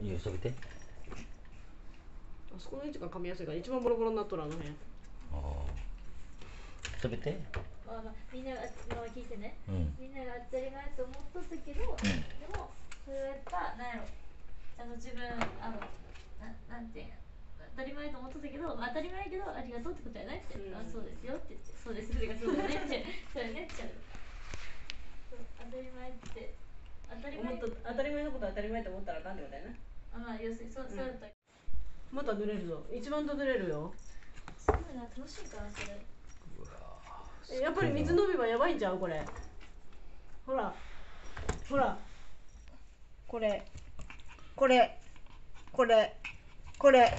いいよ、そべて。あそこの位置が噛みやすいから一番ボロボロになっとるあの辺。ああ。そべて。まあまあ、みんなが、まあ、聞いてね、うん。みんなが当たり前と思っとったけど、でもそれはやっぱなんやろ。あの自分あのななんていう当たり前と思っとったけど当たり前やけどありがとうってことやないって、うん。あそうですよって。言ってそうです。ってかそうだねってそうやねってそう当たり前って当たり前思っと当たり前のこと当たり前と思ったらあかんってことやなあまあ要するにそうそうだった。ら、また濡れるぞ。一番と濡れるよ。すごいな楽しいからそれ。えやっぱり水飲めばやばいんちゃうこれ。ほら。ほら。これ。これ。これ。これ。ね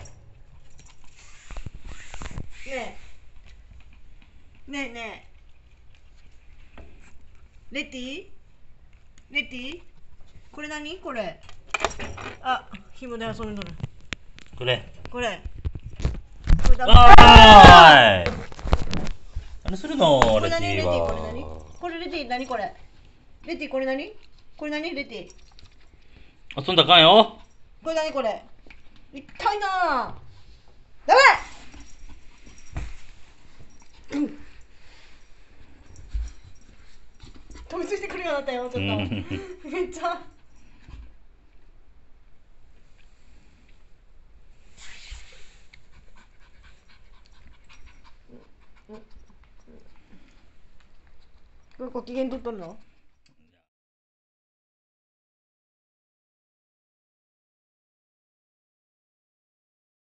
え。ねえねえ。レティ？レティ？これ何？これ。あ紐で遊んどる。これ。これ。これダメわーい。何するの、これレティ何？レティこれは。何？これレティ？何これ？レティ？これ何？これ何？レティ？遊んだかんよ。これ何これ？痛いなぁダメうん飛びついてくるようになったよちょっとうん。めっちゃこれご機嫌取っとるの？